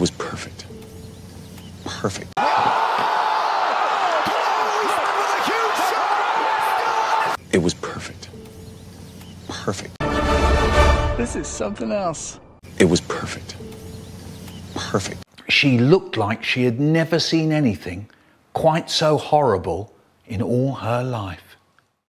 It was perfect. Perfect. It was perfect. Perfect. This is something else. It was perfect. Perfect. She looked like she had never seen anything quite so horrible in all her life.